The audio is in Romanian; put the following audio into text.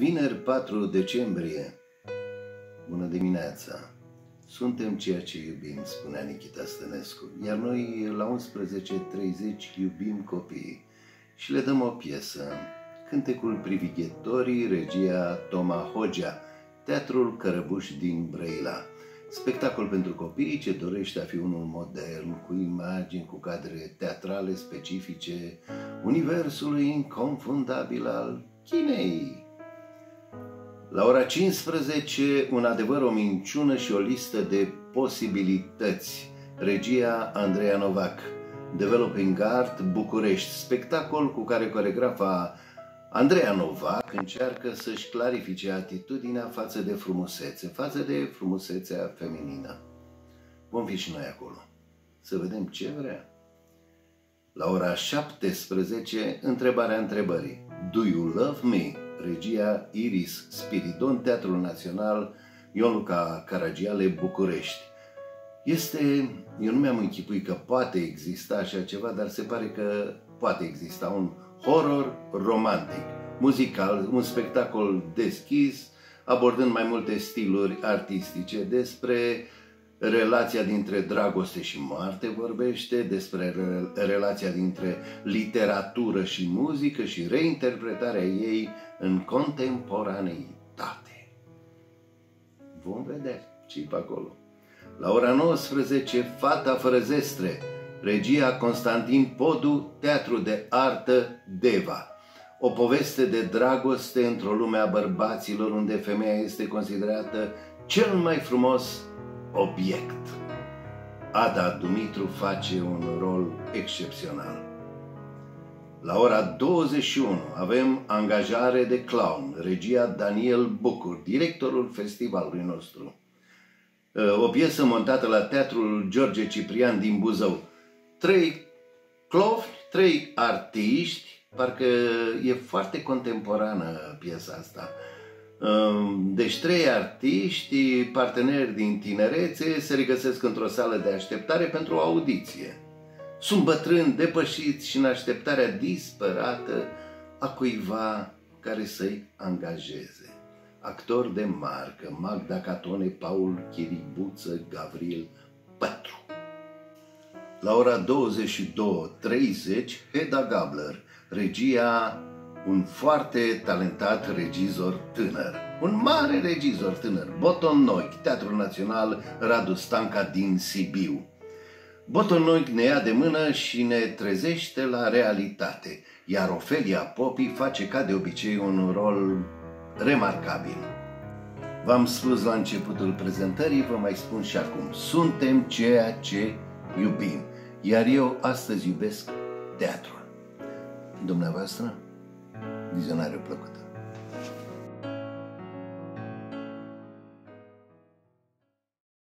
Vineri 4 decembrie. Bună dimineața! Suntem ceea ce iubim, spunea Nikita Stănescu, iar noi la 11.30 iubim copiii și le dăm o piesă, Cântecul Privighetorii, regia Toma Hogea, Teatrul Cărăbuș din Brăila. Spectacol pentru copii ce dorește a fi unul modern, cu imagini, cu cadre teatrale specifice, universului inconfundabil al Chinei. La ora 15, un adevăr, o minciună și o listă de posibilități. Regia Andreea Novac. Developing Art București. Spectacol cu care coregrafa Andreea Novac încearcă să-și clarifice atitudinea față de frumusețe, față de frumusețea feminină. Vom fi și noi acolo. Să vedem ce vrea. La ora 17, întrebarea întrebării. Do you love me? Regia Iris Spiridon, Teatrul Național Ion Luca Caragiale, București. Este, eu nu mi-am închipuit că poate exista așa ceva, dar se pare că poate exista un horror romantic, muzical, un spectacol deschis, abordând mai multe stiluri artistice despre relația dintre dragoste și moarte vorbește, despre relația dintre literatură și muzică și reinterpretarea ei în contemporaneitate. Vom vedea ce pe acolo. La ora 19, Fata fără zestre, regia Constantin Podu, Teatru de Artă Deva. O poveste de dragoste într-o lume a bărbaților unde femeia este considerată cel mai frumos obiect. Ada Dumitru face un rol excepțional. La ora 21 avem angajare de clown, regia Daniel Bucur, directorul festivalului nostru. O piesă montată la Teatrul George Ciprian din Buzău trei clovni, trei artiști, parcă e foarte contemporană piesa asta. Deci trei artiști, parteneri din tinerețe, se regăsesc într-o sală de așteptare pentru o audiție. Sunt bătrâni depășiți și în așteptarea disperată a cuiva care să-i angajeze. Actor de marcă, Magda Catone, Paul Chiribuță, Gavril Pătru. La ora 22.30, Heda Gabler, regia un foarte talentat regizor tânăr, un mare regizor tânăr, Boton Noic, Teatrul Național Radu Stanca din Sibiu. Boton Noic ne ia de mână și ne trezește la realitate, iar Ofelia Popi face ca de obicei un rol remarcabil. V-am spus la începutul prezentării, vă mai spun și acum, suntem ceea ce iubim. Iar eu astăzi iubesc teatrul. Dumneavoastră, Visionário Plăcută!